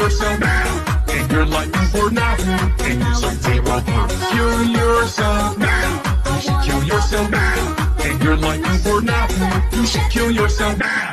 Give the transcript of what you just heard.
yourself now. And your life is for nothing, And you should will Kill yourself now. You should kill yourself now. And your life is for nothing, You should kill yourself now.